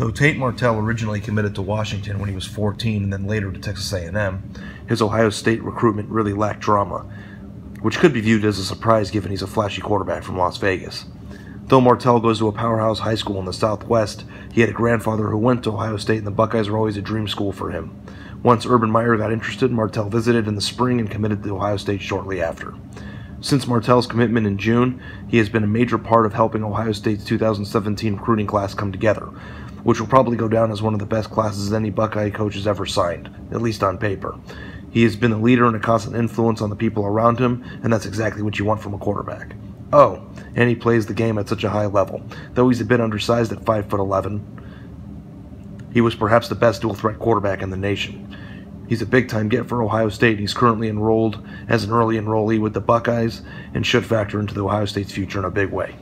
Though Tate Martell originally committed to Washington when he was 14 and then later to Texas A&M, his Ohio State recruitment really lacked drama, which could be viewed as a surprise given he's a flashy quarterback from Las Vegas. Though Martell goes to a powerhouse high school in the Southwest, he had a grandfather who went to Ohio State and the Buckeyes were always a dream school for him. Once Urban Meyer got interested, Martell visited in the spring and committed to Ohio State shortly after. Since Martell's commitment in June, he has been a major part of helping Ohio State's 2017 recruiting class come together, which will probably go down as one of the best classes any Buckeye coach has ever signed, at least on paper. He has been a leader and a constant influence on the people around him, and that's exactly what you want from a quarterback. Oh, and he plays the game at such a high level. Though he's a bit undersized at 5 foot 11, he was perhaps the best dual threat quarterback in the nation. He's a big time get for Ohio State. He's currently enrolled as an early enrollee with the Buckeyes and should factor into the Ohio State's future in a big way.